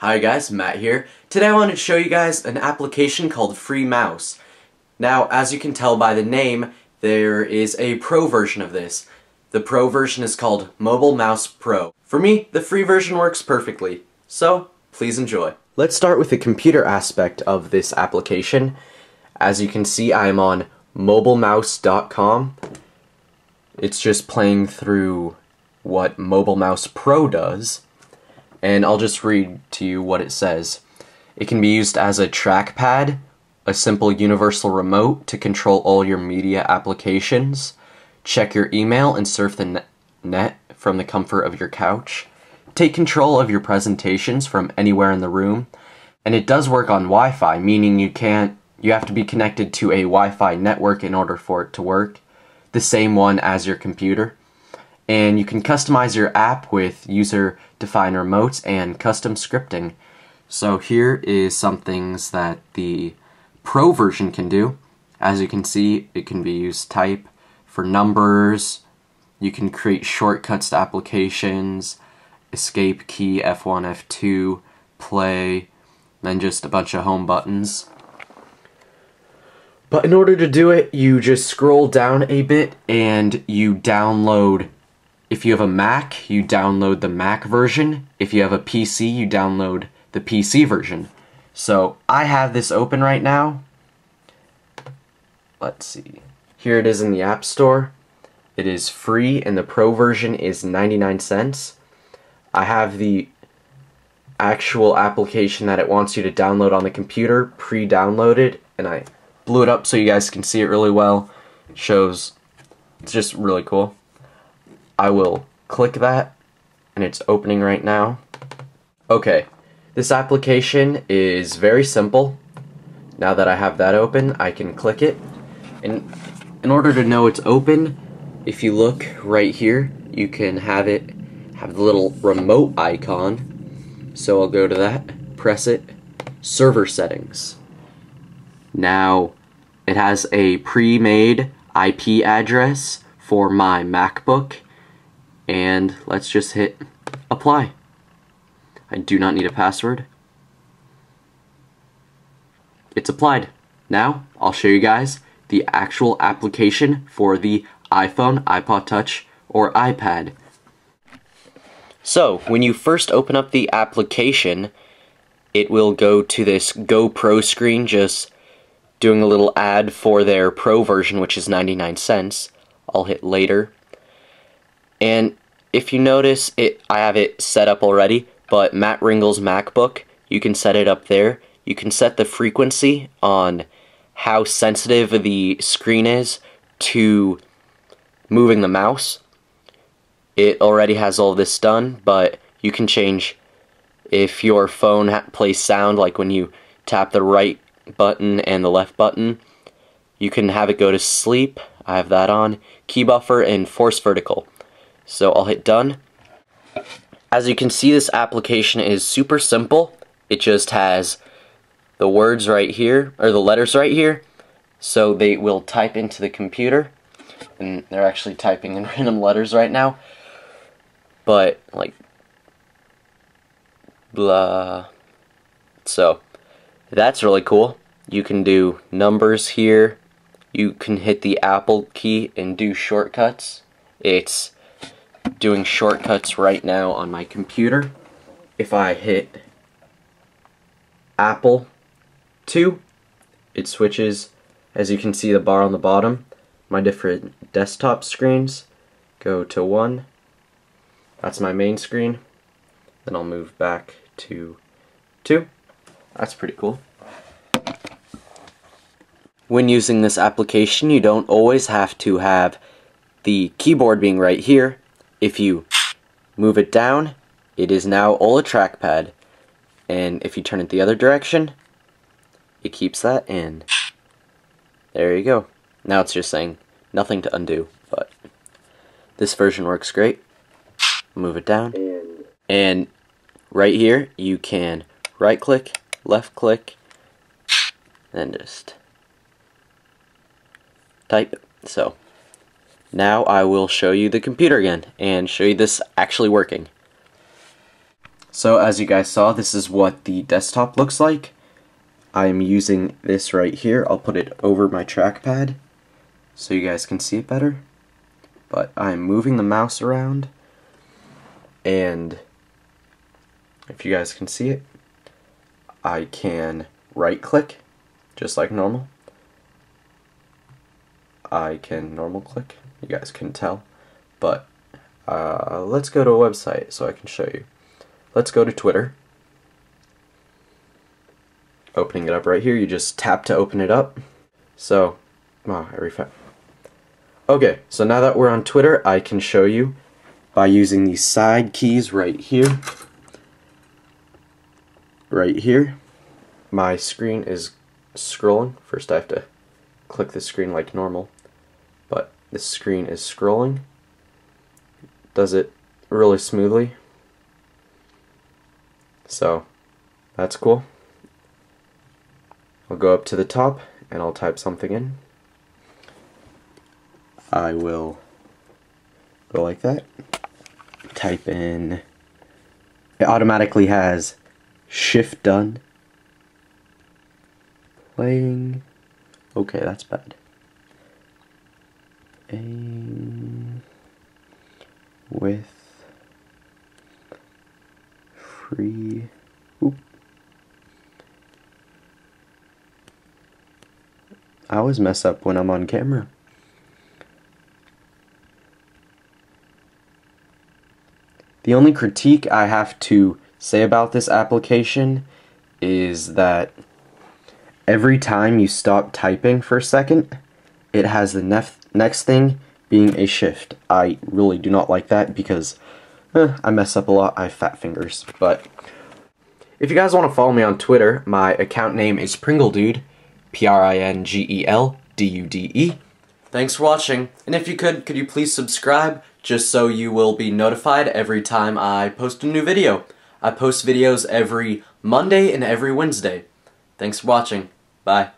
Hi guys, Matt here. Today I wanted to show you guys an application called Free Mouse. Now, as you can tell by the name, there is a pro version of this. The pro version is called Mobile Mouse Pro. For me, the free version works perfectly, so please enjoy. Let's start with the computer aspect of this application. As you can see, I am on mobilemouse.com. It's just playing through what Mobile Mouse Pro does and I'll just read to you what it says. It can be used as a trackpad, a simple universal remote to control all your media applications, check your email and surf the net from the comfort of your couch, take control of your presentations from anywhere in the room, and it does work on Wi-Fi, meaning you can't you have to be connected to a Wi-Fi network in order for it to work, the same one as your computer and you can customize your app with user-defined remotes and custom scripting. So here is some things that the Pro version can do. As you can see, it can be used type for numbers, you can create shortcuts to applications, escape key, F1, F2, play, then just a bunch of home buttons. But in order to do it, you just scroll down a bit and you download if you have a Mac, you download the Mac version. If you have a PC, you download the PC version. So I have this open right now. Let's see. Here it is in the App Store. It is free and the Pro version is 99 cents. I have the actual application that it wants you to download on the computer pre-downloaded and I blew it up so you guys can see it really well. It shows it's just really cool. I will click that and it's opening right now. Okay, this application is very simple. Now that I have that open, I can click it. And in order to know it's open, if you look right here, you can have it have the little remote icon. So I'll go to that, press it, server settings. Now, it has a pre-made IP address for my MacBook and let's just hit apply. I do not need a password. It's applied. Now, I'll show you guys the actual application for the iPhone, iPod Touch, or iPad. So, when you first open up the application, it will go to this GoPro screen, just doing a little ad for their Pro version, which is 99 cents. I'll hit later. And if you notice, it I have it set up already, but Matt Ringel's MacBook, you can set it up there. You can set the frequency on how sensitive the screen is to moving the mouse. It already has all this done, but you can change if your phone plays sound, like when you tap the right button and the left button. You can have it go to sleep. I have that on. Key buffer and force vertical. So I'll hit done. As you can see, this application is super simple. It just has the words right here, or the letters right here, so they will type into the computer. And they're actually typing in random letters right now. But, like, blah. So, that's really cool. You can do numbers here. You can hit the Apple key and do shortcuts. It's doing shortcuts right now on my computer. If I hit Apple 2, it switches, as you can see the bar on the bottom, my different desktop screens go to 1. That's my main screen. Then I'll move back to 2. That's pretty cool. When using this application, you don't always have to have the keyboard being right here if you move it down, it is now all a trackpad. And if you turn it the other direction, it keeps that in. There you go. Now it's just saying nothing to undo, but this version works great. Move it down. And right here, you can right click, left click, and just type. So now I will show you the computer again and show you this actually working. So as you guys saw, this is what the desktop looks like. I'm using this right here. I'll put it over my trackpad so you guys can see it better. But I'm moving the mouse around and if you guys can see it, I can right click just like normal. I can normal click, you guys can tell, but uh, let's go to a website so I can show you. Let's go to Twitter. Opening it up right here, you just tap to open it up. So, wow, I refound. Okay, so now that we're on Twitter, I can show you by using these side keys right here. Right here. My screen is scrolling. First I have to click the screen like normal, the screen is scrolling. Does it really smoothly. So, that's cool. I'll go up to the top and I'll type something in. I will go like that. Type in, it automatically has shift done. Playing, okay that's bad. Aim with free, oop. I always mess up when I'm on camera. The only critique I have to say about this application is that every time you stop typing for a second, it has the next thing being a shift. I really do not like that because eh, I mess up a lot. I have fat fingers. But if you guys want to follow me on Twitter, my account name is Pringeldude, P-R-I-N-G-E-L-D-U-D-E. Thanks for watching, and if you could, could you please subscribe, just so you will be notified every time I post a new video. I post videos every Monday and every Wednesday. Thanks for watching. Bye.